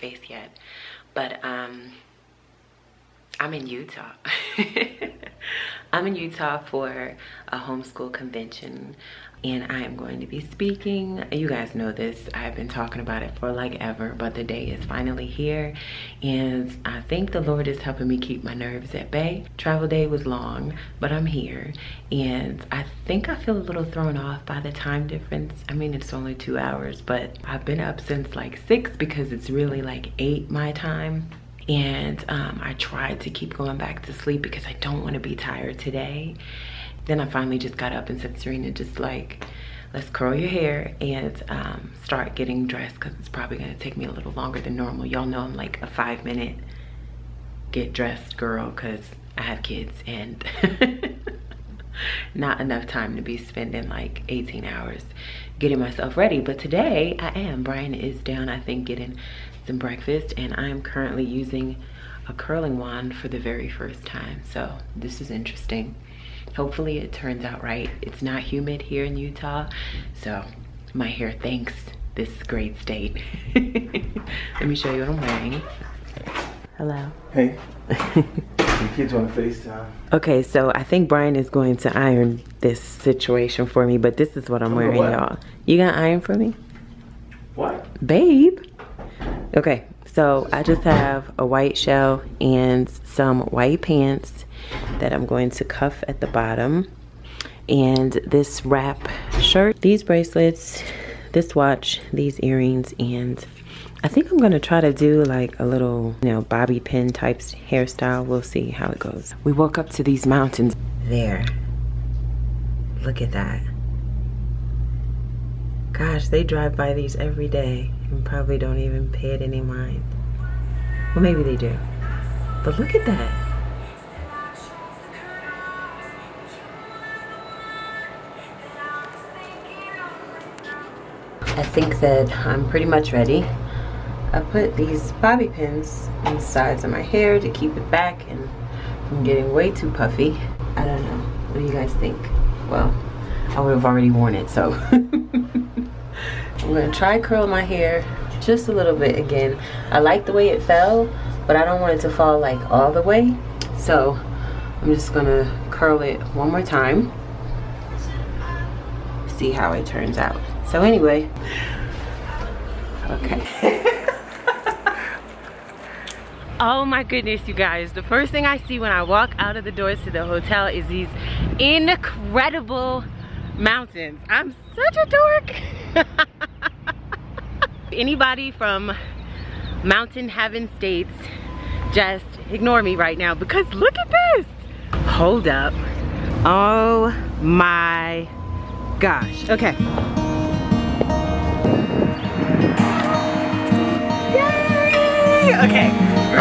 face yet. But um, I'm in Utah. I'm in Utah for a homeschool convention and I am going to be speaking. You guys know this. I've been talking about it for like ever, but the day is finally here. And I think the Lord is helping me keep my nerves at bay. Travel day was long, but I'm here. And I think I feel a little thrown off by the time difference. I mean, it's only two hours, but I've been up since like six because it's really like eight my time and um, I tried to keep going back to sleep because I don't want to be tired today then I finally just got up and said, Syreena, just like, let's curl your hair and um, start getting dressed because it's probably gonna take me a little longer than normal. Y'all know I'm like a five minute get dressed girl because I have kids and not enough time to be spending like 18 hours getting myself ready. But today I am. Brian is down, I think, getting some breakfast and I am currently using a curling wand for the very first time. So this is interesting hopefully it turns out right it's not humid here in utah so my hair thanks this great state let me show you what i'm wearing hello hey your kids on FaceTime. Okay, so I think Brian is going to iron this situation for me, but this is what I'm wearing, y'all. You gonna iron for me? What? Babe. Okay, so I just have a white shell and some white pants that I'm going to cuff at the bottom. And this wrap shirt, these bracelets, this watch, these earrings, and I think I'm gonna try to do like a little, you know, bobby pin type hairstyle. We'll see how it goes. We woke up to these mountains. There. Look at that. Gosh, they drive by these every day and probably don't even pay it any mind. Well, maybe they do. But look at that. I think that I'm pretty much ready. I put these bobby pins on the sides of my hair to keep it back and from getting way too puffy. I don't know. What do you guys think? Well, I would have already worn it, so. I'm gonna try curl my hair just a little bit again. I like the way it fell, but I don't want it to fall like all the way. So I'm just gonna curl it one more time. See how it turns out. So anyway, okay. oh my goodness, you guys. The first thing I see when I walk out of the doors to the hotel is these incredible mountains. I'm such a dork. Anybody from mountain heaven states, just ignore me right now because look at this. Hold up. Oh my gosh. Okay.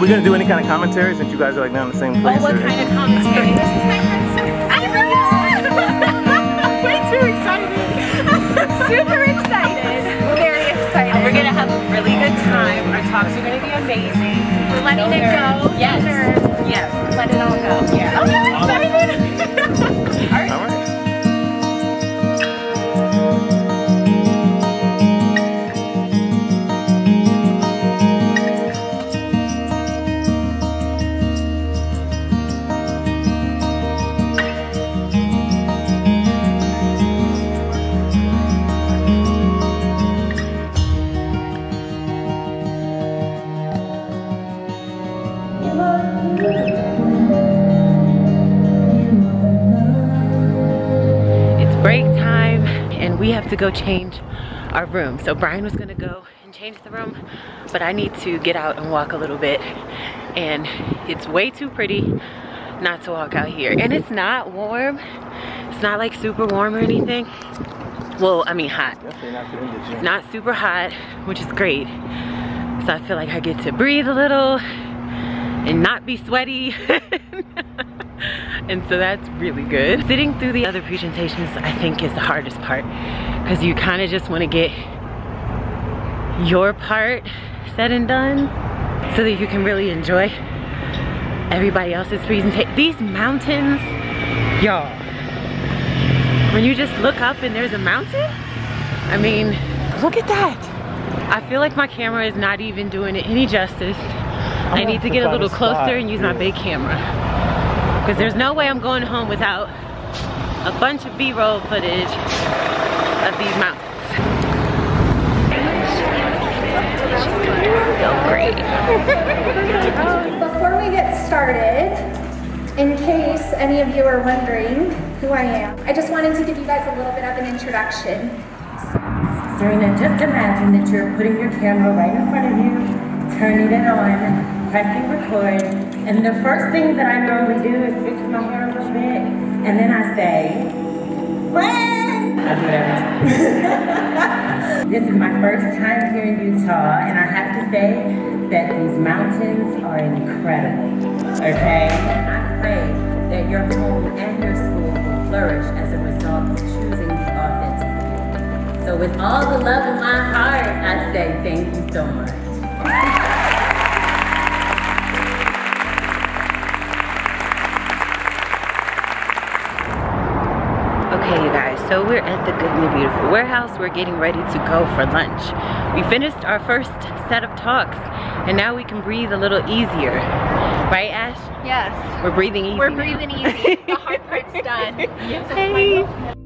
We gonna do any kind of commentary since you guys are like now in the same oh, place? Oh, what or? kind of commentary? this is my friend I know! Way too excited. Super excited. Very excited. We're gonna have a really good time. Our talks are gonna be amazing. We're letting no it go. Yes. Yes. Let it all go. Oh, yeah. Okay, excited. All right. to go change our room. So Brian was gonna go and change the room, but I need to get out and walk a little bit. And it's way too pretty not to walk out here. And it's not warm. It's not like super warm or anything. Well, I mean hot. It's not super hot, which is great. So I feel like I get to breathe a little and not be sweaty. and so that's really good. Sitting through the other presentations I think is the hardest part because you kind of just want to get your part said and done so that you can really enjoy everybody else's presentation. These mountains, y'all, when you just look up and there's a mountain, I mean, look at that. I feel like my camera is not even doing it any justice. I need to get a little closer and use my big camera. Because there's no way I'm going home without a bunch of B-roll footage of these mountains. So great. Um, before we get started, in case any of you are wondering who I am, I just wanted to give you guys a little bit of an introduction. Syreena, just imagine that you're putting your camera right in front of you, turning it on, pressing record, and the first thing that I normally do is fix my hair a little bit, and then I say, friend! I do it every time. this is my first time here in Utah, and I have to say that these mountains are incredible, okay? And I pray that your home and your school will flourish as a result of choosing the authentic. So with all the love in my heart, I say thank you so much. Okay, you guys, so we're at the Good and the Beautiful Warehouse. We're getting ready to go for lunch. We finished our first set of talks, and now we can breathe a little easier. Right, Ash? Yes. We're breathing easy. We're now. breathing easy. The hard part's done. Hey.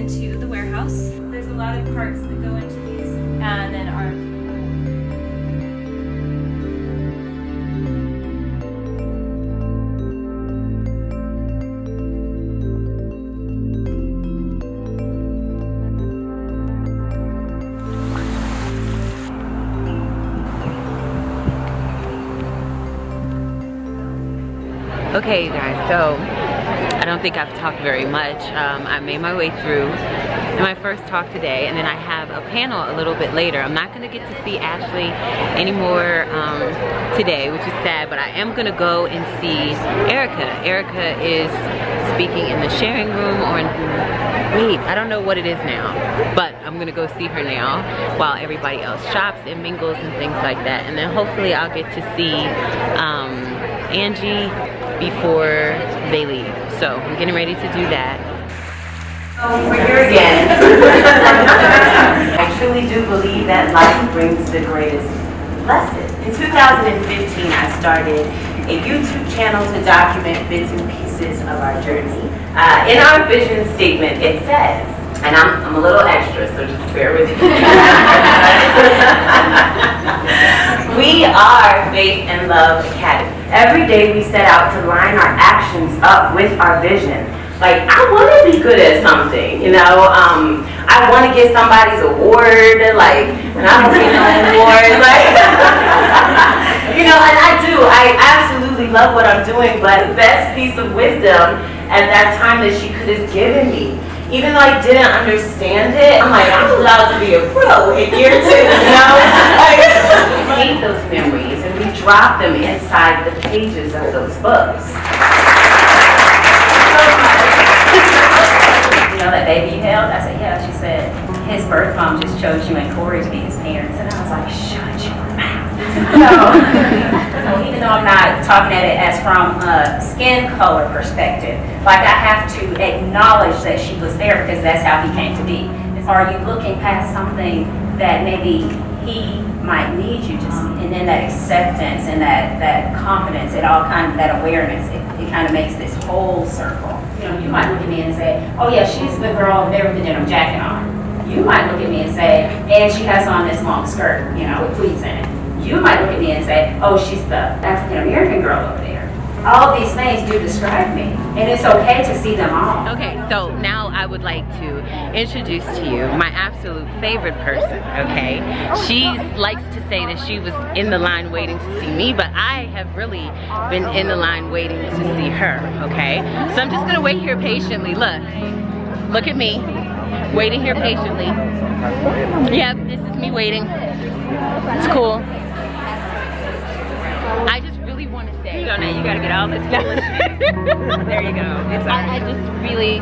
Into the warehouse. There's a lot of carts that go into these, and then our Okay, you guys, so don't think I've talked very much. Um, I made my way through my first talk today, and then I have a panel a little bit later. I'm not gonna get to see Ashley anymore um, today, which is sad, but I am gonna go and see Erica. Erica is speaking in the sharing room or in, wait, I don't know what it is now, but I'm gonna go see her now while everybody else shops and mingles and things like that. And then hopefully I'll get to see um, Angie before they leave. So I'm getting ready to do that. We're here again. I truly do believe that life brings the greatest lessons. In 2015, I started a YouTube channel to document bits and pieces of our journey. Uh, in our vision statement, it says, and I'm, I'm a little extra, so just bear with me. we are Faith and Love Academy. Every day we set out to line our actions up with our vision. Like, I want to be good at something, you know? Um, I want to get somebody's award, like, and I don't get no awards, like, you know, and I do. I absolutely love what I'm doing, but the best piece of wisdom at that time that she could have given me, even though I didn't understand it, I'm like, I'm allowed to be a pro in year two, you know? We take those memories and we drop them inside the pages of those books. you know that baby you held? I said, yeah. She said, his birth mom just chose you and Corey to be his parents. And I was like, shut your mouth. so, so even though I'm not talking at it as from a skin color perspective, like I have to acknowledge that she was there because that's how he came to be. Are you looking past something that maybe he might need you to see? And then that acceptance and that, that confidence, it all kind of, that awareness, it, it kind of makes this whole circle. You know, you might look at me and say, oh yeah, she's the girl there with the denim jacket on. You might look at me and say, and she has on this long skirt, you know, with pleats in it. You might look at me and say, oh, she's the African American girl over there. All these things do describe me, and it's okay to see them all. Okay, so now I would like to introduce to you my absolute favorite person, okay? She likes to say that she was in the line waiting to see me, but I have really been in the line waiting to see her, okay? So I'm just gonna wait here patiently. Look, look at me, waiting here patiently. Yep, this is me waiting. It's cool. I just really want to say. So now you gotta get all this foolishness. there you go. It's all I, I just really,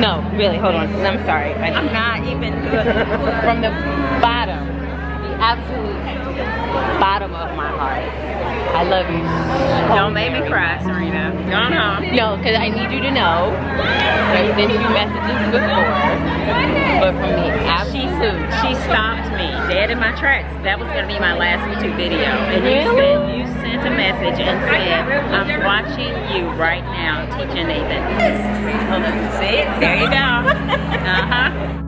no, really, hold on. I'm sorry. I I'm not even from the bottom, the absolute bottom of my heart. I love you. Don't make me cry, Syreena. No, no. No, because I need you to know. I sent you messages before, but from the absolute. She stopped me dead in my tracks. That was gonna be my last YouTube video. And you Really? sent you sent a message and said, I'm watching you right now teaching Nathan. Hold on. See it? There you go. Uh-huh.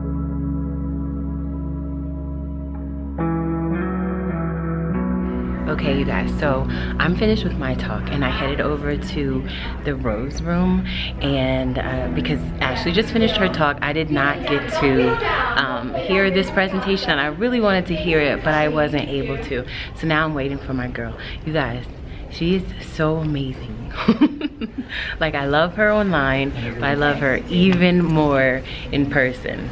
Okay, you guys, so I'm finished with my talk and I headed over to the Rose Room and uh, because Ashley just finished her talk, I did not get to um, hear this presentation. I really wanted to hear it, but I wasn't able to. So now I'm waiting for my girl. You guys, she is so amazing. like I love her online, but I love her even more in person.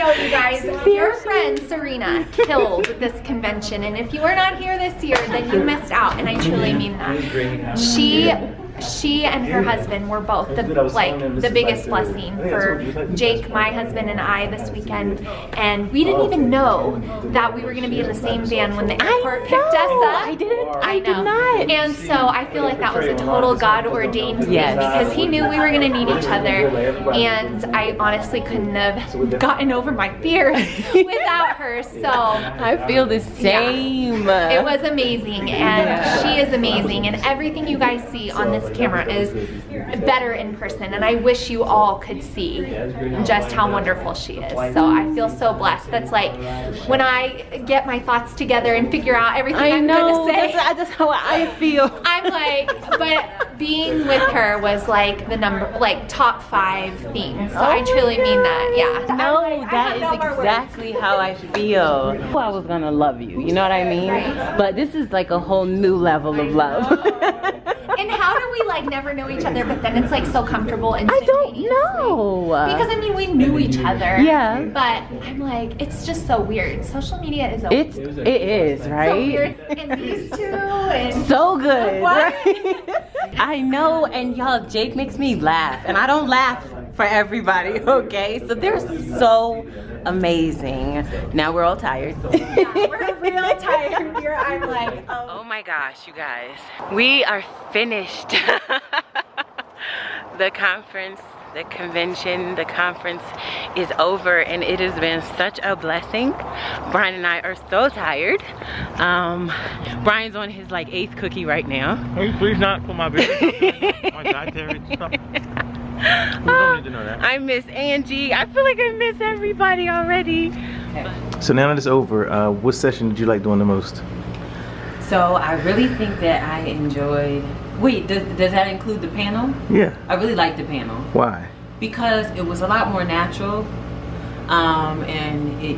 Talking about me? no, you guys, your friend Syreena killed this convention, and if you were not here this year, then you missed out, and I truly mean that. She she and her husband were both the like the biggest blessing for Jake, my husband, and I this weekend. And we didn't even know that we were going to be in the same van when the airport picked us up. I didn't. I, I did not. And so I feel like that was a total God ordained thing Yes. because He knew we were going to need each other. And I honestly couldn't have gotten over my fears without her. So I feel the same. it was amazing. And she is amazing. And everything you guys see on this camera is better in person. And I wish you all could see just how wonderful she is. So I feel so blessed. That's like when I get my thoughts together and figure out everything I am know. going to say. That's, that's how I feel. I'm like, but being with her was like the number, like top five things. So I truly mean that. Yeah. No, I'm like, I that have is no exactly how I feel. I was gonna love you, you know what I mean? But this is like a whole new level of love. And how do we like never know each other, but then it's like so comfortable and I don't know. Because I mean, we knew each other. Yeah. But I'm like, it's just so weird. Social media is a it's it is so right. weird. And these two and So good. What? right? I know, and y'all, Jake makes me laugh, and I don't laugh for everybody, okay? So they're so amazing. Now we're all tired. we're real tired here. I'm like, oh. Oh my gosh, you guys. We are finished. the conference, the convention, the conference is over and it has been such a blessing. Brian and I are so tired. Um, Brian's on his like eighth cookie right now. Can please not put my business my dietary stuff? We don't need to know that. I miss Angie. I feel like I miss everybody already. So now that it's over, uh, what session did you like doing the most? So I really think that I enjoyed. Wait, does, does that include the panel? Yeah. I really liked the panel. Why? because it was a lot more natural um, and it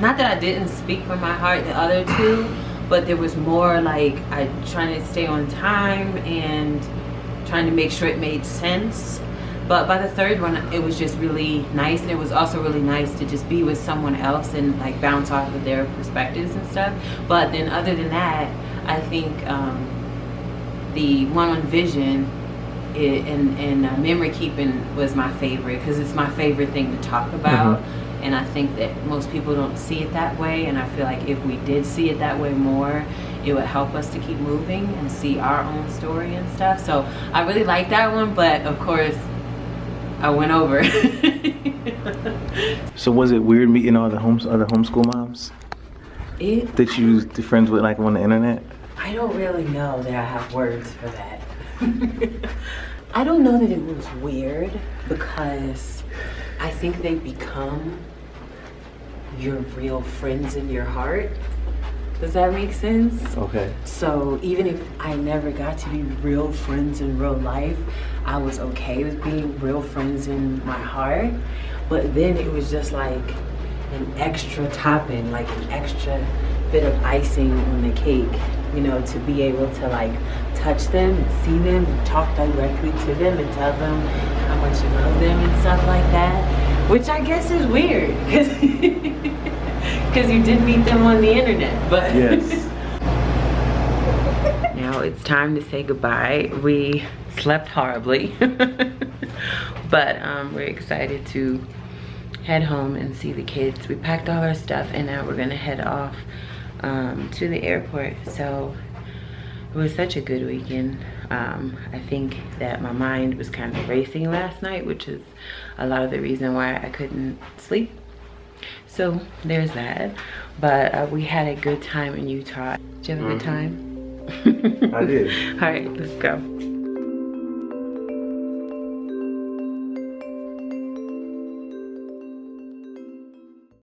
not that I didn't speak from my heart the other two but there was more like I trying to stay on time and trying to make sure it made sense but by the third one it was just really nice and it was also really nice to just be with someone else and like bounce off of their perspectives and stuff. But then other than that I think um, the one on vision it, and and uh, memory keeping was my favorite because it's my favorite thing to talk about. And i think that most people don't see it that way and i feel like if we did see it that way more it would help us to keep moving and see our own story and stuff. So i really like that one but of course i went over So was it weird meeting all the homes, other homeschool moms it that you was friends with, like on the internet? I don't really know that I have words for that. I don't know that it was weird because I think they become your real friends in your heart. Does that make sense? Okay. So even if I never got to be real friends in real life, I was okay with being real friends in my heart. But then it was just like an extra topping, like an extra bit of icing on the cake, you know, to be able to like touch them and see them and talk directly to them and tell them how much you love them and stuff like that. Which I guess is weird because because you did meet them on the internet, but Yes. Now it's time to say goodbye. We slept horribly, but um, we're excited to head home and see the kids. We packed all our stuff and now we're gonna head off um, to the airport. So it was such a good weekend. Um, I think that my mind was kind of racing last night, which is a lot of the reason why I couldn't sleep. So there's that. But uh, we had a good time in Utah. Did you have a good Mhm. time? I did. All right, let's go.